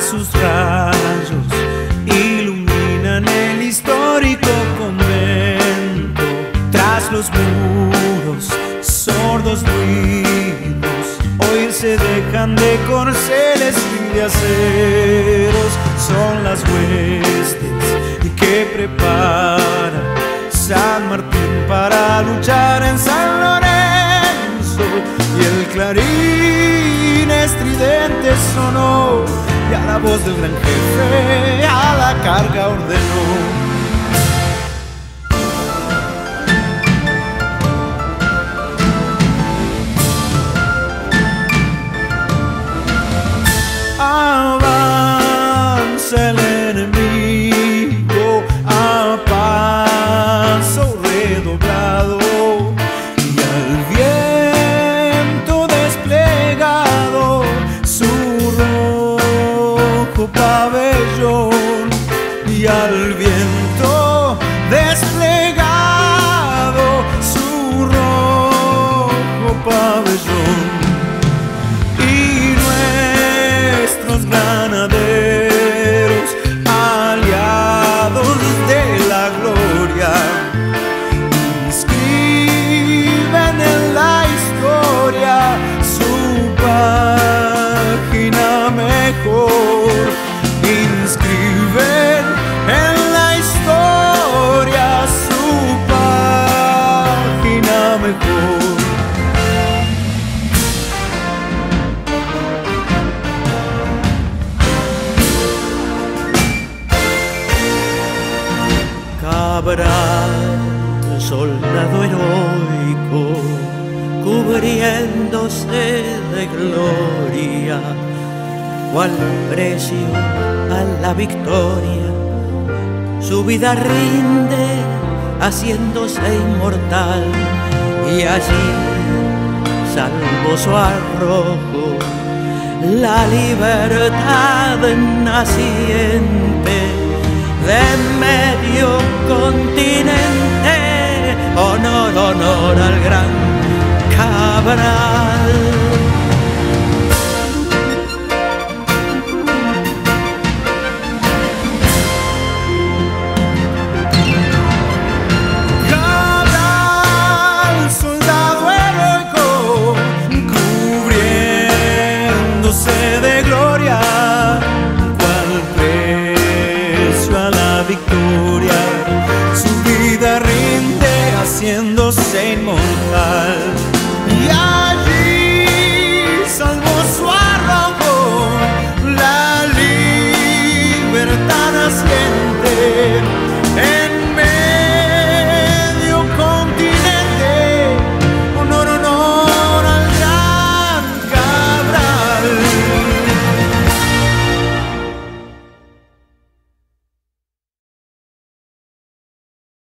sus rayos iluminan el histórico convento. Tras los muros, sordos ruidos, hoy se dejan de corceles y de aceros. Son las huestes que prepara San Martín para luchar en San Lorenzo y el clarín sonó y a la voz del gran jefe a la carga ordenó. Avanza el enemigo a paso redoblado y nuestros granaderos aliados de la gloria inscriben en la historia su página mejor Soldado heroico, cubriéndose de gloria, cual precio a la victoria, su vida rinde haciéndose inmortal y allí, salvo su arrojo, la libertad naciente de medio continente. Honor, honor al gran Cabral. Victoria, su vida rinde haciéndose inmortal.